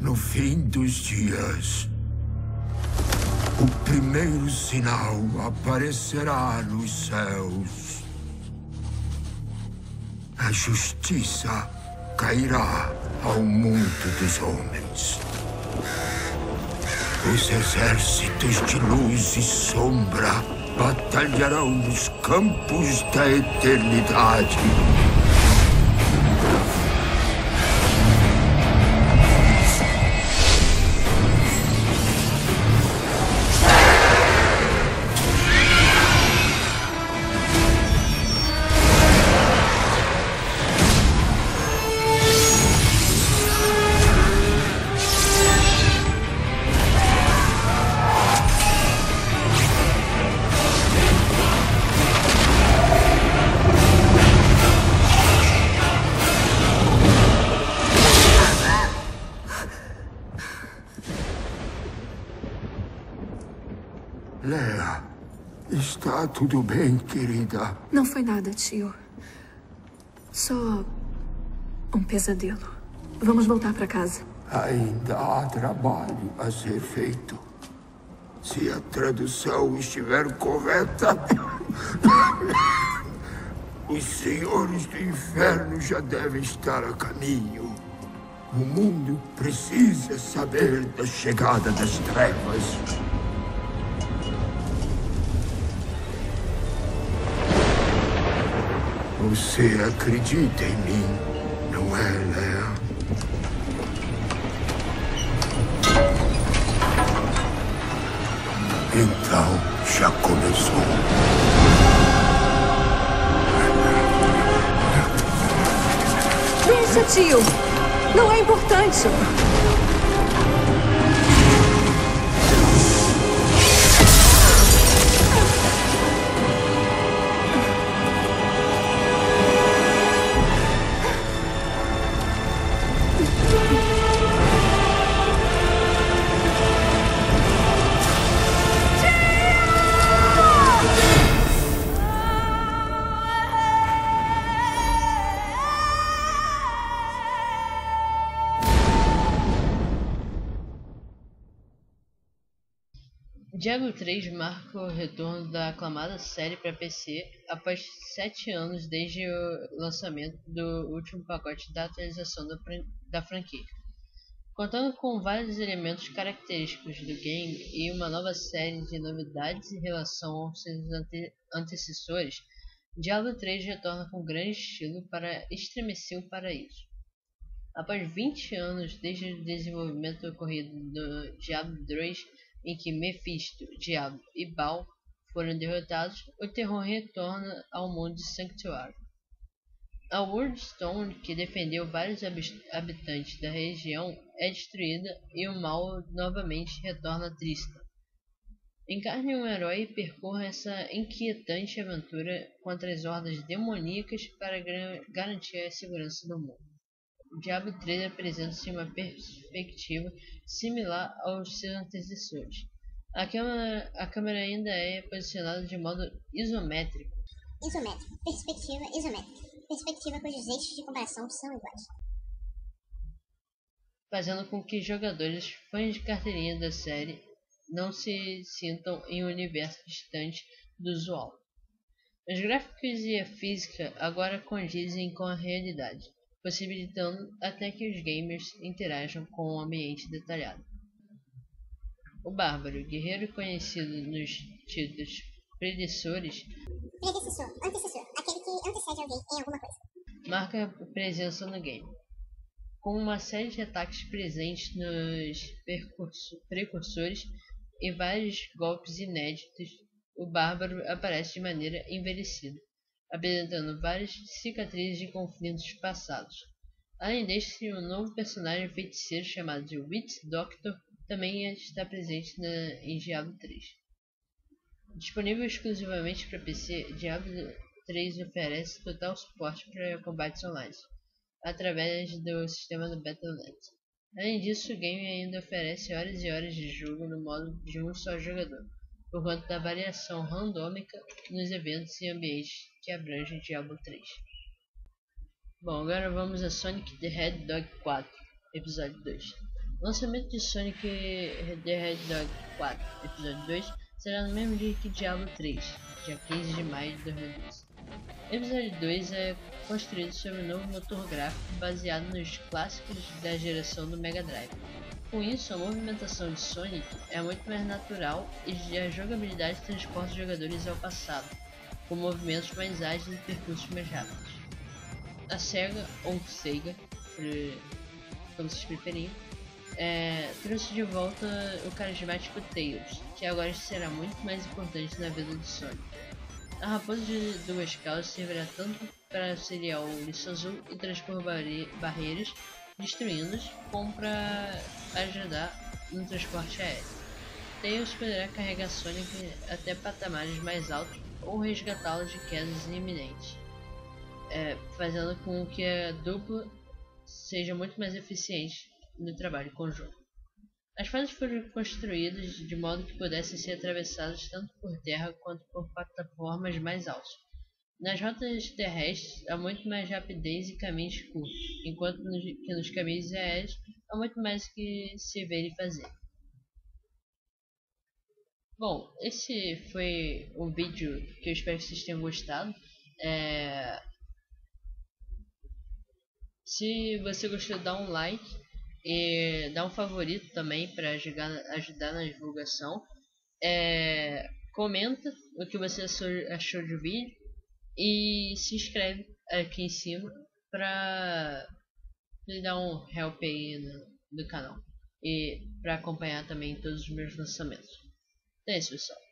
No fim dos dias, o primeiro sinal aparecerá nos céus. A justiça cairá ao mundo dos homens. Os exércitos de luz e sombra batalharão nos campos da eternidade. Está tudo bem, querida? Não foi nada, tio. Só um pesadelo. Vamos voltar para casa. Ainda há trabalho a ser feito. Se a tradução estiver correta, os senhores do inferno já devem estar a caminho. O mundo precisa saber da chegada das trevas. Você acredita em mim, não é, Léa? Então, já começou. Deixa, tio. Não é importante. Diablo 3 marca o retorno da aclamada série para PC após sete anos desde o lançamento do último pacote da atualização da, da franquia. Contando com vários elementos característicos do game e uma nova série de novidades em relação aos seus ante antecessores, Diablo 3 retorna com grande estilo para estremecer o paraíso. Após 20 anos desde o desenvolvimento ocorrido do Diablo 2, em que Mephisto, Diabo e Baal foram derrotados, o terror retorna ao mundo de Sanctuary. A Wordstone, que defendeu vários habitantes da região, é destruída e o mal novamente retorna a Trista. Encarne um herói e percorra essa inquietante aventura contra as hordas demoníacas para garantir a segurança do mundo. Diablo 3 apresenta-se uma perspectiva similar aos seus antecessores. A câmera, a câmera ainda é posicionada de modo isométrico. Isométrico. Perspectiva isométrica. Perspectiva cujos eixos de comparação são iguais. Fazendo com que jogadores fãs de carteirinha da série não se sintam em um universo distante do usual. Os gráficos e a física agora condizem com a realidade possibilitando até que os gamers interajam com um ambiente detalhado. O Bárbaro, guerreiro conhecido nos títulos predecessores, predecessor, antecessor, aquele que antecede alguém em alguma coisa, marca presença no game. Com uma série de ataques presentes nos precursores e vários golpes inéditos, o Bárbaro aparece de maneira envelhecida apresentando várias cicatrizes de conflitos passados. Além deste, um novo personagem feiticeiro chamado de Witch Doctor também está presente na, em Diablo 3. Disponível exclusivamente para PC, Diablo 3 oferece total suporte para combates online, através do sistema do Battle.net. Além disso, o game ainda oferece horas e horas de jogo no modo de um só jogador, por conta da variação randômica nos eventos e ambientes que abrangem Diablo 3. Bom, agora vamos a Sonic the Hedgehog 4, episódio 2. lançamento de Sonic the Hedgehog 4, episódio 2, será no mesmo dia que Diablo 3, dia 15 de maio de 2012. O episódio 2 é construído sobre um novo motor gráfico baseado nos clássicos da geração do Mega Drive. Com isso, a movimentação de Sonic é muito mais natural e a jogabilidade transporta os jogadores ao passado, com movimentos mais ágeis e percursos mais rápidos. A SEGA, ou Sega, como vocês preferirem, é, trouxe de volta o carismático Tails, que agora será muito mais importante na vida do Sonic. A raposa de duas caudas servirá tanto para auxiliar o Liso Azul e transpor barreiras, destruindo-as, como para ajudar no transporte aéreo. Tails poderá carregar Sonic até patamares mais altos ou resgatá-lo de quedas iminentes, é, fazendo com que a dupla seja muito mais eficiente no trabalho conjunto. As fases foram construídas de modo que pudessem ser atravessadas tanto por terra quanto por plataformas mais altas. Nas rotas terrestres há muito mais rapidez e caminhos curtos, enquanto que nos caminhos aéreos há muito mais que se ver e fazer. Bom, esse foi um vídeo que eu espero que vocês tenham gostado. É... Se você gostou, dá um like e dá um favorito também para ajudar, ajudar na divulgação. É, comenta o que você achou do vídeo e se inscreve aqui em cima para me dar um help aí no, no canal e para acompanhar também todos os meus lançamentos. Então é isso pessoal.